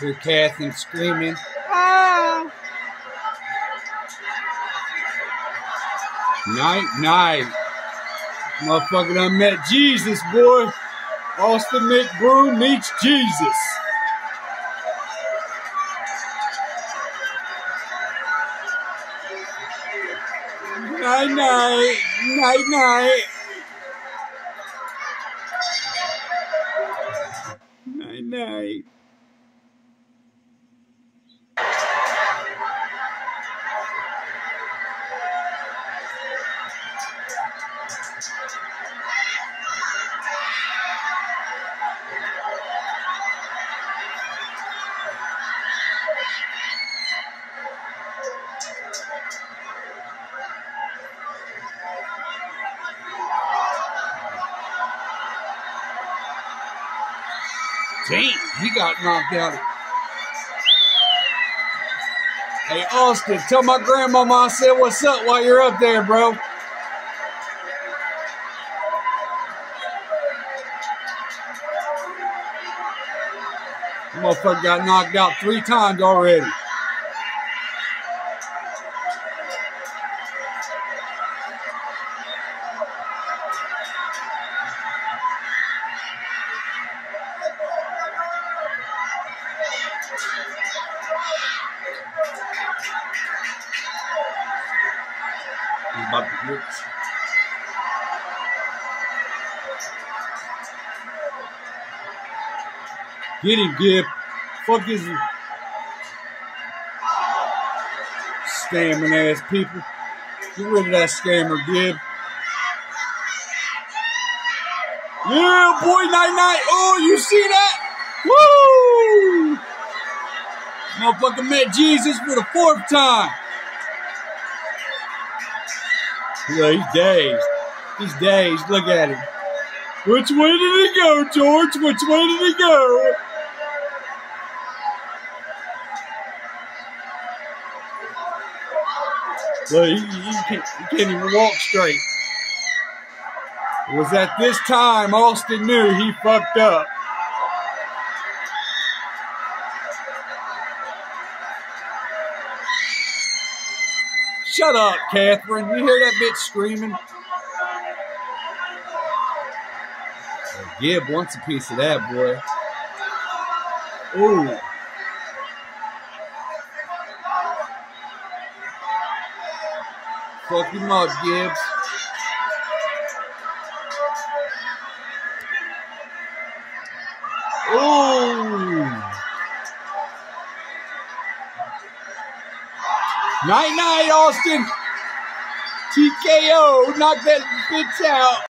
Hear Kathy screaming. Ah! Night, night. Motherfucker done met Jesus, boy. Austin McBroom meets Jesus. Night, night. Night, night. Night, night. Damn, he got knocked out. Hey, Austin, tell my grandmama I said what's up while you're up there, bro. Motherfucker got knocked out three times already. Get him, Gib. Fuck his scamming ass people. Get rid of that scammer, Gib. Yeah, boy, night night. Oh, you see that? Woo! Motherfucker met Jesus for the fourth time. Yeah, he's dazed. He's dazed. Look at him. Which way did he go, George? Which way did he go? Look, he, he, can't, he can't even walk straight. It was at this time Austin knew he fucked up. Shut up, Catherine. You hear that bitch screaming? Gib wants a piece of that, boy. Ooh. Fuck him up, Gibbs. Ooh. Night night, Austin. TKO. Knock that bitch out.